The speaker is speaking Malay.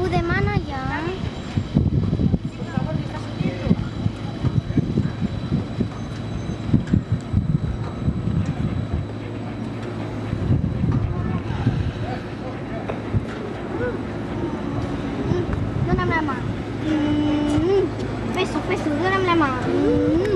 tipo de mano ya. Mm -hmm. Peso, peso, duram la -hmm.